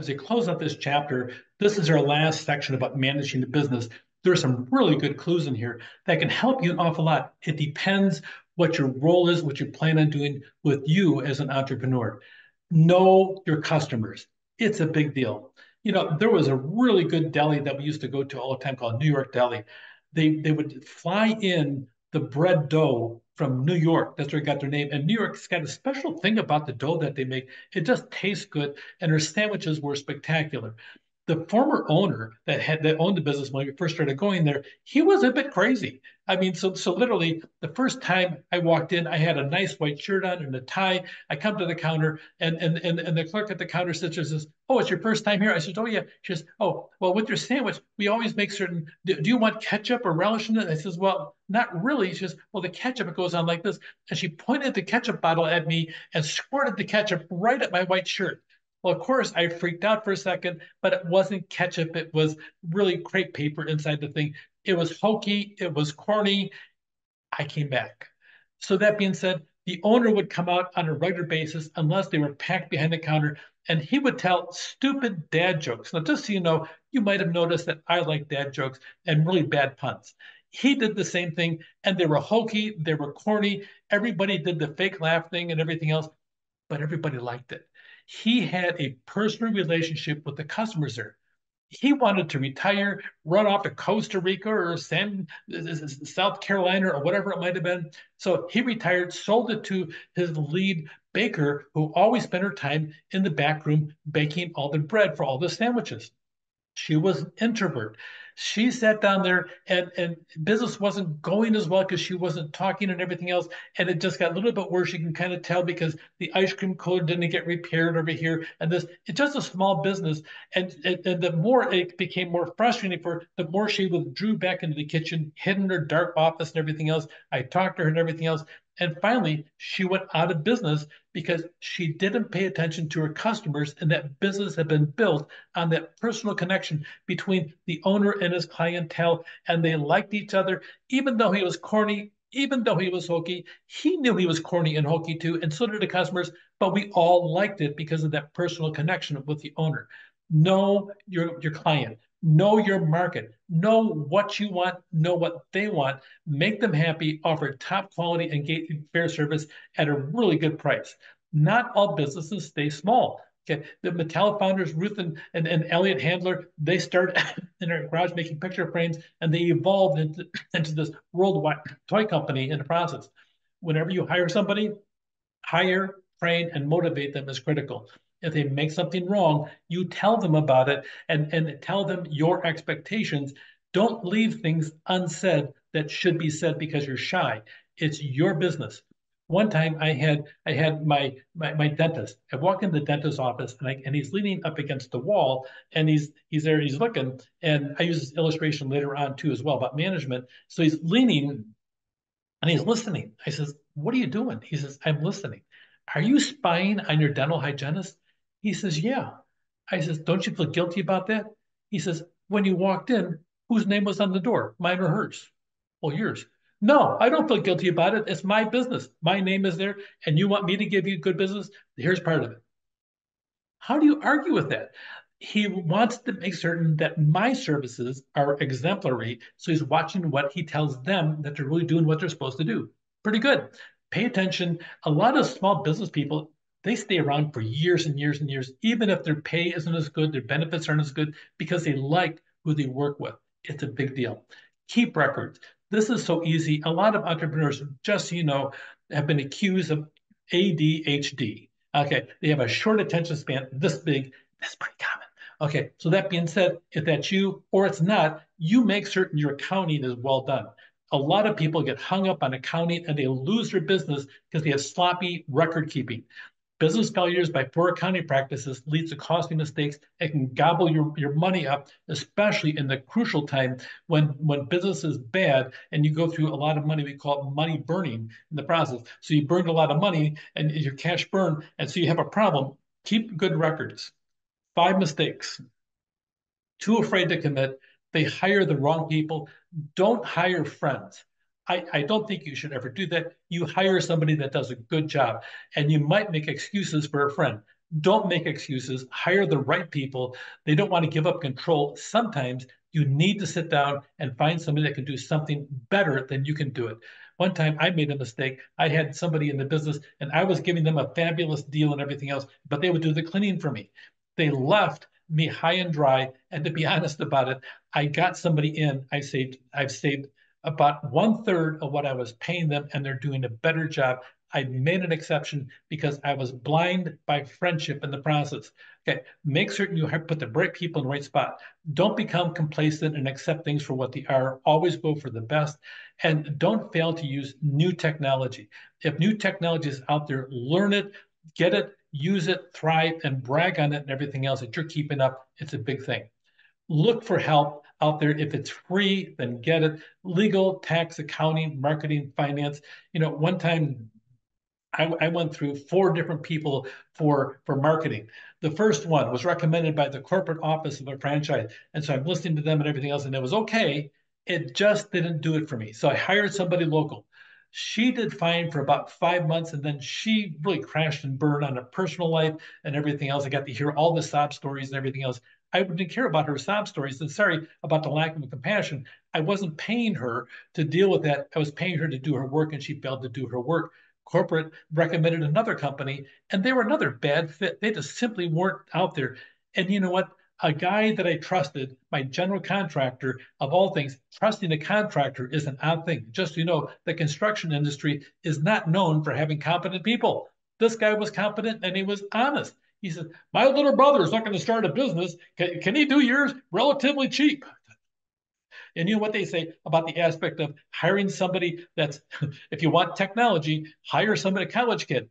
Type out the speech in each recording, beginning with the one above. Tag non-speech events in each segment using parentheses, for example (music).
as we close out this chapter, this is our last section about managing the business. There are some really good clues in here that can help you an awful lot. It depends what your role is, what you plan on doing with you as an entrepreneur. Know your customers. It's a big deal. You know, there was a really good deli that we used to go to all the time called New York Deli. They they would fly in the bread dough from New York. That's where it got their name. And New York's got a special thing about the dough that they make. It just tastes good, and their sandwiches were spectacular the former owner that had that owned the business when we first started going there, he was a bit crazy. I mean, so so literally the first time I walked in, I had a nice white shirt on and a tie. I come to the counter and and and, and the clerk at the counter says, "Oh, it's your first time here." I said, "Oh yeah." She says, "Oh, well, with your sandwich, we always make certain. Do, do you want ketchup or relish in it?" I says, "Well, not really." She says, "Well, the ketchup it goes on like this," and she pointed the ketchup bottle at me and squirted the ketchup right at my white shirt. Well, of course, I freaked out for a second, but it wasn't ketchup. It was really crepe paper inside the thing. It was hokey. It was corny. I came back. So that being said, the owner would come out on a regular basis unless they were packed behind the counter, and he would tell stupid dad jokes. Now, just so you know, you might have noticed that I like dad jokes and really bad puns. He did the same thing, and they were hokey, they were corny. Everybody did the fake laugh thing and everything else, but everybody liked it he had a personal relationship with the customers there. He wanted to retire, run off to Costa Rica or San, South Carolina or whatever it might have been. So he retired, sold it to his lead baker, who always spent her time in the back room baking all the bread for all the sandwiches. She was an introvert she sat down there and and business wasn't going as well because she wasn't talking and everything else. And it just got a little bit worse you can kind of tell because the ice cream code didn't get repaired over here and this it's just a small business. And, and, and the more it became more frustrating for the more she withdrew back into the kitchen hid in her dark office and everything else. I talked to her and everything else and finally, she went out of business because she didn't pay attention to her customers, and that business had been built on that personal connection between the owner and his clientele. And they liked each other, even though he was corny, even though he was hokey. He knew he was corny and hokey too, and so did the customers, but we all liked it because of that personal connection with the owner. Know your, your client, know your market, know what you want, know what they want, make them happy, offer top quality and fair service at a really good price. Not all businesses stay small. Okay, the Mattel founders, Ruth and, and, and Elliot Handler, they started (laughs) in their garage making picture frames and they evolved into, (laughs) into this worldwide toy company in the process. Whenever you hire somebody, hire, train, and motivate them is critical if they make something wrong, you tell them about it and, and tell them your expectations. Don't leave things unsaid that should be said because you're shy. It's your business. One time I had I had my my, my dentist. I walk in the dentist's office and, I, and he's leaning up against the wall and he's he's there, he's looking. And I use this illustration later on too as well about management. So he's leaning and he's listening. I says, What are you doing? He says, I'm listening. Are you spying on your dental hygienist? He says, Yeah. I says, Don't you feel guilty about that? He says, When you walked in, whose name was on the door? Mine or hers? Well, yours. No, I don't feel guilty about it. It's my business. My name is there, and you want me to give you good business? Here's part of it. How do you argue with that? He wants to make certain that my services are exemplary. So he's watching what he tells them that they're really doing what they're supposed to do. Pretty good. Pay attention. A lot of small business people they stay around for years and years and years, even if their pay isn't as good, their benefits aren't as good, because they like who they work with. It's a big deal. Keep records. This is so easy. A lot of entrepreneurs, just so you know, have been accused of ADHD. Okay, they have a short attention span this big. That's pretty common. Okay, so that being said, if that's you or it's not, you make certain your accounting is well done. A lot of people get hung up on accounting and they lose their business because they have sloppy record keeping. Business failures by poor accounting practices leads to costly mistakes. It can gobble your, your money up, especially in the crucial time when, when business is bad and you go through a lot of money. We call it money burning in the process. So you burned a lot of money and your cash burn, and so you have a problem. Keep good records. Five mistakes. Too afraid to commit. They hire the wrong people. Don't hire friends. I, I don't think you should ever do that. You hire somebody that does a good job, and you might make excuses for a friend. Don't make excuses. Hire the right people. They don't want to give up control. Sometimes you need to sit down and find somebody that can do something better than you can do it. One time I made a mistake. I had somebody in the business and I was giving them a fabulous deal and everything else, but they would do the cleaning for me. They left me high and dry. And to be (laughs) honest about it, I got somebody in. I saved, I've saved about one third of what I was paying them, and they're doing a better job. I made an exception because I was blind by friendship in the process. Okay, make certain you put the right people in the right spot. Don't become complacent and accept things for what they are. Always go for the best, and don't fail to use new technology. If new technology is out there, learn it, get it, use it, thrive, and brag on it, and everything else that you're keeping up. It's a big thing. Look for help out there. If it's free, then get it. Legal, tax, accounting, marketing, finance. You know, one time I, I, went through four different people for for marketing. The first one was recommended by the corporate office of a franchise, and so I'm listening to them and everything else, and it was okay. It just didn't do it for me. So I hired somebody local. She did fine for about five months, and then she really crashed and burned on a personal life and everything else. I got to hear all the sob stories and everything else. I didn't care about her sob stories and sorry about the lack of compassion. I wasn't paying her to deal with that. I was paying her to do her work, and she failed to do her work corporate recommended another company and they were another bad fit. They just simply weren't out there. And you know what? A guy that I trusted, my general contractor of all things, trusting a contractor is an odd thing. Just so you know, the construction industry is not known for having competent people. This guy was competent and he was honest. He said, My little brother is not going to start a business. Can, can he do yours relatively cheap? And you know what they say about the aspect of hiring somebody that's, (laughs) if you want technology, hire somebody, a college kid.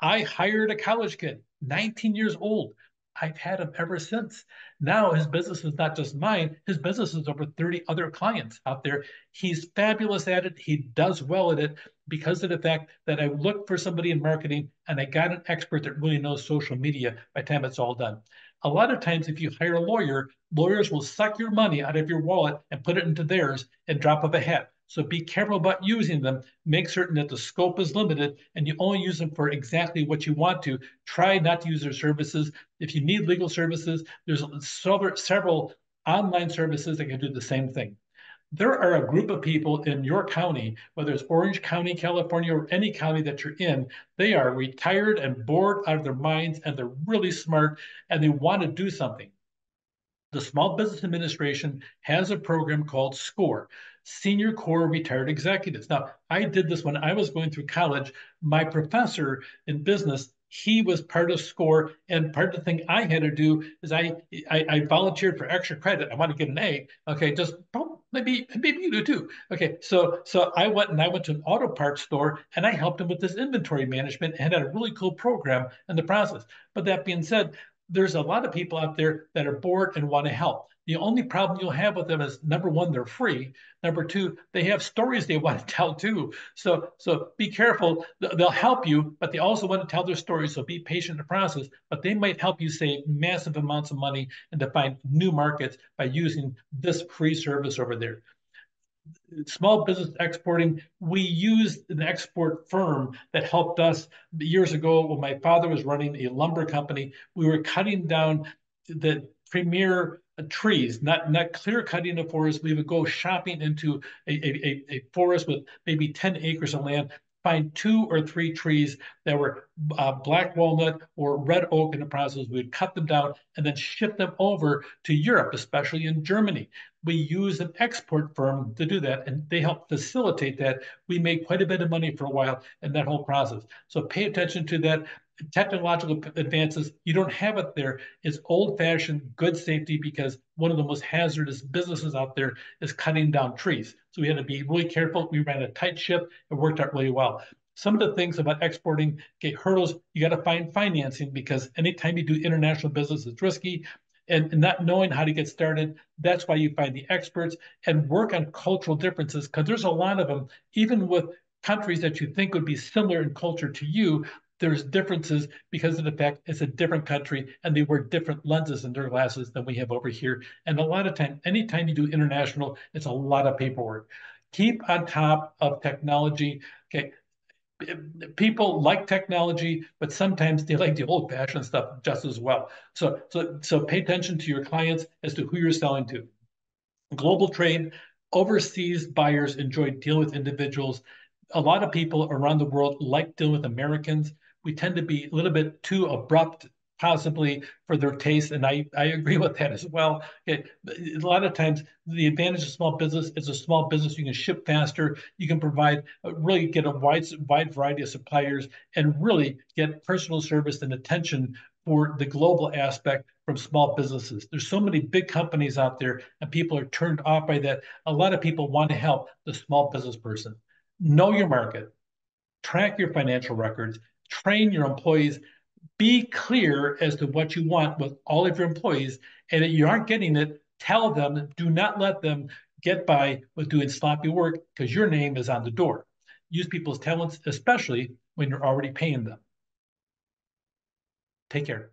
I hired a college kid, 19 years old. I've had him ever since. Now his business is not just mine, his business is over 30 other clients out there. He's fabulous at it. He does well at it because of the fact that I looked for somebody in marketing and I got an expert that really knows social media by the time it's all done. A lot of times, if you hire a lawyer, lawyers will suck your money out of your wallet and put it into theirs and drop of a hat. So be careful about using them. Make certain that the scope is limited and you only use them for exactly what you want to. Try not to use their services. If you need legal services, there's several, several online services that can do the same thing. There are a group of people in your county, whether it's Orange County, California, or any county that you're in, they are retired and bored out of their minds and they're really smart and they want to do something the Small Business Administration has a program called SCORE, Senior Corps Retired Executives. Now, I did this when I was going through college. My professor in business, he was part of SCORE, and part of the thing I had to do is I I, I volunteered for extra credit. I want to get an A. Okay, just maybe maybe you do too. Okay, so so I went and I went to an auto parts store and I helped him with this inventory management and had a really cool program in the process. But that being said, there's a lot of people out there that are bored and want to help. The only problem you'll have with them is number one, they're free. Number two, they have stories they (laughs) want to tell too. So, so be careful. They'll help you, but they also want to tell their stories. So be patient in the process. But they might help you save massive amounts of money and to find new markets by using this free service over there small business exporting, we used an export firm that helped us years ago when my father was running a lumber company. We were cutting down the premier trees, not not clear cutting the forest. We would go shopping into a, a, a forest with maybe 10 acres of land, find two or three trees that were uh, black walnut or red oak in the process. We would cut them down and then ship them over to Europe, especially in Germany. We use an export firm to do that, and they help facilitate that. We made quite a bit of money for a while in that whole process. So pay attention to that technological advances, you don't have it there. It's old fashioned good safety because one of the most hazardous businesses out there is cutting down trees. So we had to be really careful. We ran a tight ship. It worked out really well. Some of the things about exporting, okay, hurdles, you got to find financing because anytime you do international business, it's risky. And, and not knowing how to get started, that's why you find the experts and work on cultural differences because there's a lot of them, even with countries that you think would be similar in culture to you, there's differences because of the fact it's a different country and they wear different lenses in their glasses than we have over here. And a lot of time, anytime you do international, it's a lot of paperwork. Keep on top of technology. Okay. people like technology, but sometimes they like the old-fashioned stuff just as well. So, so, so pay attention to your clients as to who you're selling to. Global trade, overseas buyers enjoy dealing with individuals. A lot of people around the world like dealing with Americans. We tend to be a little bit too abrupt possibly for their taste. And I, I agree with that as well. a lot of times, the advantage of small business is a small business. You can ship faster. You can provide, uh, really get a wide, wide variety of suppliers and really get personal service and attention for the global aspect from small businesses. There's so many big companies out there and people are turned off by that. A lot of people want to help the small business person. Know your market, track your financial records, train your employees be clear as to what you want with all of your employees. And if you aren't getting it, tell them, do not let them get by with doing sloppy work because your name is on the door. Use people's talents, especially when you're already paying them. Take care.